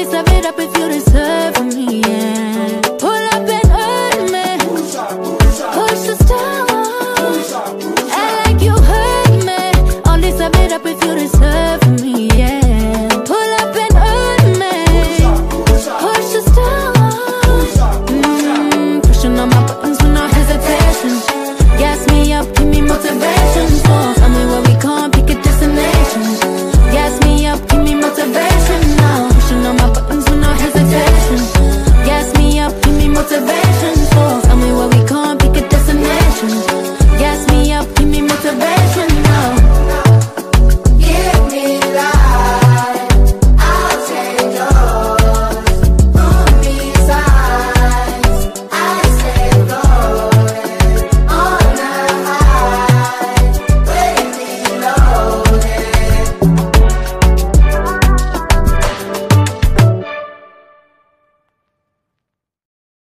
least love it up if you deserve